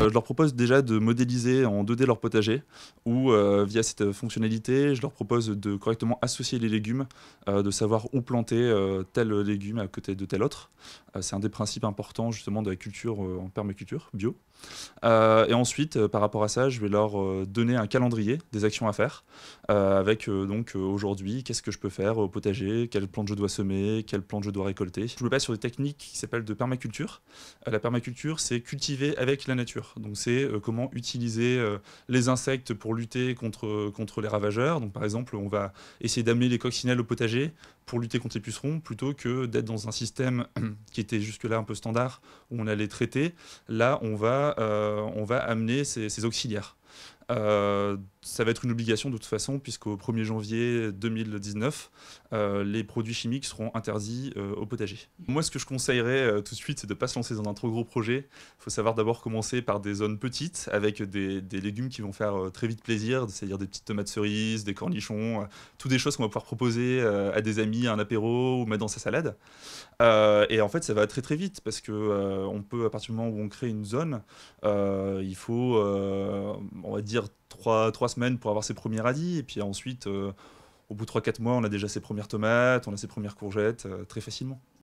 je leur propose déjà de modéliser en 2D leur potager, ou via cette fonctionnalité, je leur propose de correctement associer les légumes, de savoir où planter tel légume à côté de tel autre. C'est un des principes importants justement de la culture en permaculture bio. et ensuite, par rapport à ça, je vais leur donner un calendrier des actions à faire, avec donc aujourd'hui, qu'est-ce que je peux faire au potager, quelle plante je dois semer, quelle plante je dois récolter. Je me base sur des techniques qui s'appellent de permaculture. la permaculture, c'est cultiver avec la nature. Donc c'est euh, comment utiliser euh, les insectes pour lutter contre, contre les ravageurs. Par exemple, on va essayer d'amener les coccinelles au potager pour lutter contre les pucerons, plutôt que d'être dans un système qui était jusque-là un peu standard, où on allait traiter. Là, on va, euh, on va amener ces auxiliaires. Euh, ça va être une obligation de toute façon, puisqu'au 1er janvier 2019, euh, les produits chimiques seront interdits euh, au potager. Moi, ce que je conseillerais tout de suite, c'est de ne pas se lancer dans un trop gros projet. Il faut savoir d'abord commencer par des zones petites, avec des, légumes qui vont faire très vite plaisir, c'est-à-dire des petites tomates cerises, des cornichons, toutes des choses qu'on va pouvoir proposer à des amis, un apéro, ou mettre dans sa salade. et en fait, ça va très très vite, parce que on peut, à partir du moment où on crée une zone, il faut, va dire, trois, trois semaines pour avoir ses premiers radis. Et puis ensuite, euh, au bout de 3-4 mois, on a déjà ses premières tomates, on a ses premières courgettes, euh, très facilement.